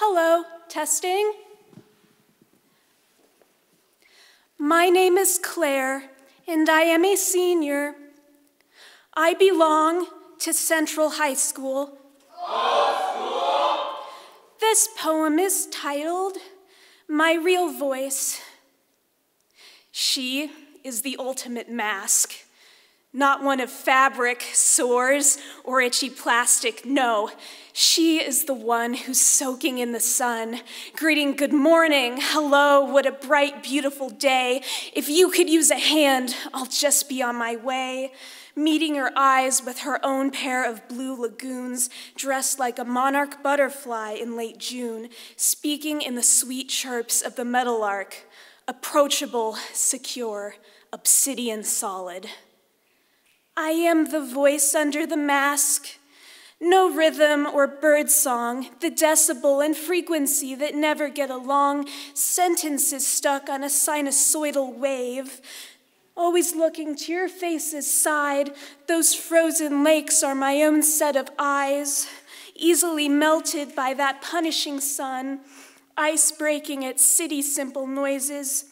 Hello, testing. My name is Claire, and I am a senior. I belong to Central High School. This poem is titled My Real Voice. She is the ultimate mask. Not one of fabric, sores, or itchy plastic. No, she is the one who's soaking in the sun, greeting good morning, hello, what a bright, beautiful day. If you could use a hand, I'll just be on my way. Meeting her eyes with her own pair of blue lagoons, dressed like a monarch butterfly in late June, speaking in the sweet chirps of the meadowlark, approachable, secure, obsidian solid. I am the voice under the mask. No rhythm or bird song, the decibel and frequency that never get along, sentences stuck on a sinusoidal wave. Always looking to your face's side, those frozen lakes are my own set of eyes, easily melted by that punishing sun, ice breaking at city simple noises.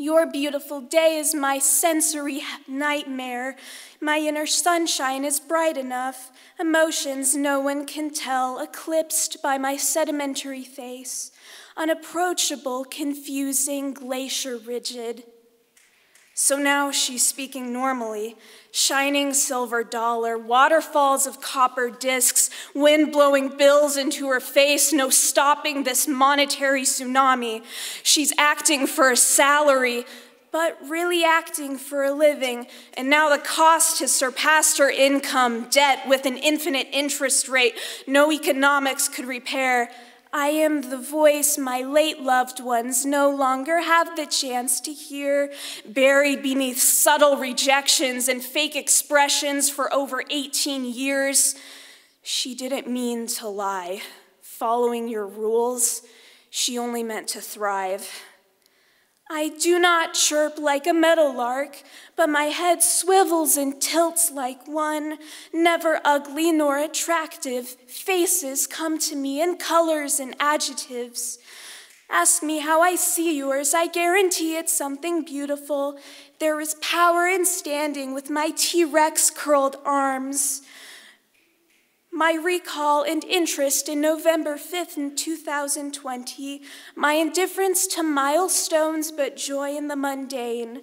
Your beautiful day is my sensory nightmare. My inner sunshine is bright enough, emotions no one can tell, eclipsed by my sedimentary face, unapproachable, confusing, glacier rigid. So now she's speaking normally, shining silver dollar, waterfalls of copper discs, wind blowing bills into her face, no stopping this monetary tsunami. She's acting for a salary, but really acting for a living. And now the cost has surpassed her income, debt with an infinite interest rate no economics could repair. I am the voice my late loved ones no longer have the chance to hear, buried beneath subtle rejections and fake expressions for over 18 years. She didn't mean to lie. Following your rules, she only meant to thrive. I do not chirp like a meadowlark, but my head swivels and tilts like one. Never ugly nor attractive, faces come to me in colors and adjectives. Ask me how I see yours, I guarantee it's something beautiful. There is power in standing with my T Rex curled arms. My recall and interest in November 5th, in 2020, my indifference to milestones but joy in the mundane,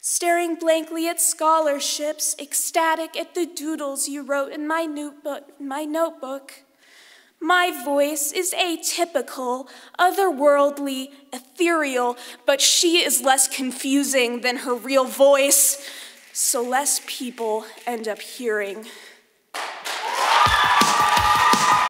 staring blankly at scholarships, ecstatic at the doodles you wrote in my notebook. My, notebook. my voice is atypical, otherworldly, ethereal, but she is less confusing than her real voice, so less people end up hearing.